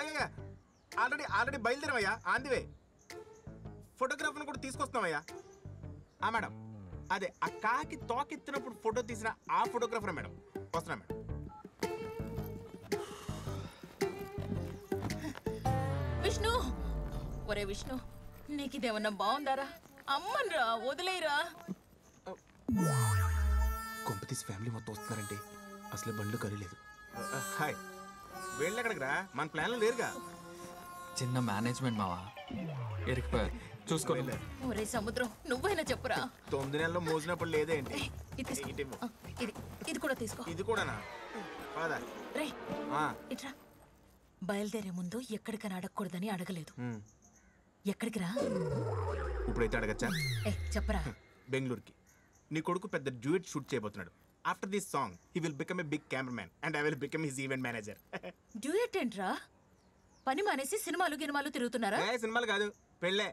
అయ్యా already already బయలుదేరామయ్యా ఆందివే. ఫోటోగ్రాఫర్ని కూడా తీసుకొస్తున్నామయ్యా. ఆ మేడం. అదే ఆ కాకి తోకెత్తినప్పుడు ఫోటో తీసిన ఆ ఫోటోగ్రాఫర్ మేడం. వస్తున్నా మేడం. విష్ణు! ఒరే విష్ణు నీకు ఇదేమన్నా బాగుందారా? అమ్మన్రా వదిలేరా కొంపతీసి ఫ్యామిలీ మొత్తం వస్తున్నారంటే అసలు బండ్లు కలిలేదు హాయ్. వెళ్ళి ఎక్కడికి రా మన ప్లాన్లు లేరుగా చిన్న మేనేజ్మెంట్ మావా? ఎరికిపోయారు చూసుకోలేదు ఒరే సముద్రం నువ్వైనా చెప్పురా. తొమ్మిది నెలల్లో మోసినప్పుడు లేదే ఏంటి ఇది ఇది ఇది కూడా తీసుకో. ఇది కూడానా? కాదా రే ఆ, ఇట్రా. బయలుదేరే ముందు ఎక్కడికని అడగకూడదని అడగలేదు. ఎక్కడికి రా ఇప్పుడైతే అడగచ్చా? ఏ చెప్పరా? బెంగళూరుకి. నీ కొడుకు పెద్ద డ్యూయట్ షూట్ చేయబోతున్నాడు. After this song he will become a big cameraman and I will become his event manager duet ఏంట్రా పని మానేసి సినిమాలు గినిమాలు తిరుగుతున్నారా? ఏ సినిమాలు కాదు. పెళ్ళే.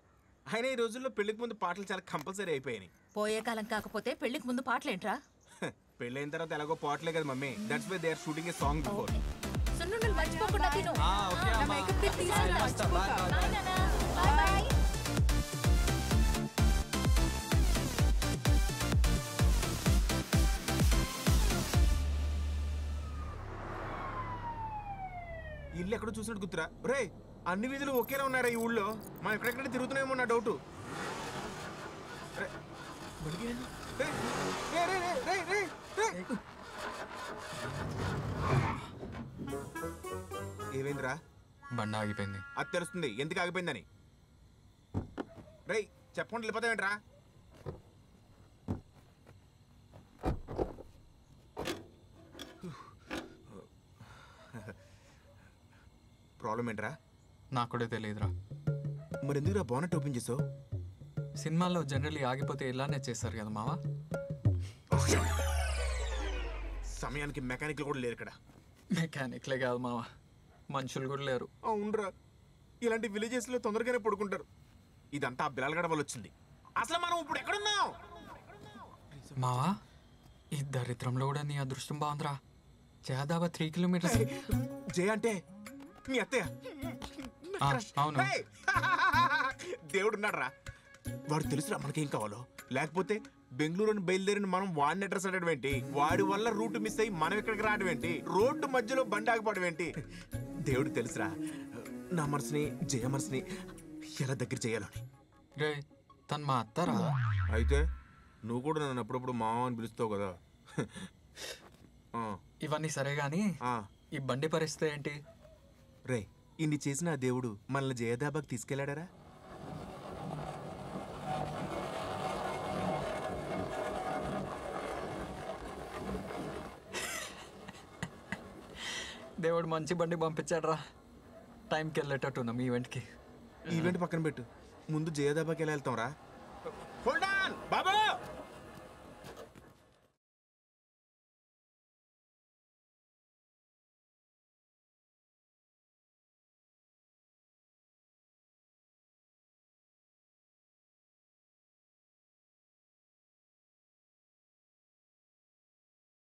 అయినా ఈ రోజుల్లో పెళ్ళికి ముందు పాటలు చాలా కంపల్సరీ అయిపోయాయి పోయే కాలం కాకపోతే పెళ్ళికి ముందు పాటలేంట్రా? పెళ్ళైన తర్వాత ఎలాగో పాటలే కదా mummy. That's why they are shooting a song before సున్నుండలు మర్చిపోకుండా తిను. నా అమ్మా. మేకప్ కిట్ తీసుకురా. ఇల్లు ఎక్కడో చూసినట్టు గుర్తురా. రే అన్ని వీధులు ఒకేలా ఉన్నారా ఈ ఊళ్ళో. మనం ఎక్కడెక్కడ తిరుగుతున్నామో నా డౌట్. ఏమైందిరా? బండ ఆగిపోయింది. అది తెలుస్తుంది. ఎందుకు ఆగిపోయిందని? రేయ్ చెప్పకుండా వెళ్ళిపోతావేంట్రా? ప్రాబ్లం ఏంట్రా? నాకు కూడా తెలియదురా మరి ఎందుకురా బానెట్ ఓపెన్ చేసావు? సినిమాల్లో జనరల్లీ ఆగిపోతే ఇలానే చేస్తారు కదా మావా? సమయానికి మెకానిక్లు కూడా లేరు ఇక్కడ. మెకానిక్లే కాదు మావా. మనుషులు కూడా లేరు. అవునరా. ఇలాంటి విలేజెస్లో తొందరగానే పడుకుంటారు. ఇదంతా ఆ బిలాల్ గడ వల్ల వచ్చింది. అసలు మనం ఇప్పుడు ఎక్కడున్నాం? మావా ఈ దరిద్రంలో కూడా నీ అదృష్టం బాగుందిరా. చేదాబా త్రీ కిలోమీటర్స్. జయ అంటే మీ అత్తయ్య. ఆ, అవును. హేయ్! దేవుడు ఉన్నాడురా వాడు తెలుసురా మనకేం కావాలో. లేకపోతే బెంగళూరు బయలుదేరిన మనం వాడిని అడ్రస్ అడగడం ఏంటి? వాడి వల్ల రూట్ మిస్ అయ్యి మనం ఇక్కడికి రావడం ఏంటి? రోడ్డు మధ్యలో బండి ఆగిపోవడం ఏంటి? దేవుడు తెలుసురా. నా మనసుని జయ మనసుని ఎలా దగ్గర చేయాలని రే తను మా అత్తరా? అయితే నువ్వు కూడా నన్ను అప్పుడప్పుడు మామ అని పిలుస్తావు కదా. ఆ, ఇవన్నీ సరే గాని ఆ. ఈ బండి పరిస్థితి ఏంటి? రే ఇన్ని చేసిన ఆ దేవుడు మనల్ని జయదాబాకి తీసుకెళ్ళాడరా దేవుడు మంచి బండి పంపించాడురా. టైంకి వెళ్ళేటట్టున్నాం ఈవెంట్కి ఈవెంట్ పక్కన పెట్టు. ముందు జయదాబాకి ఎలా వెళ్తాం రా బాబు!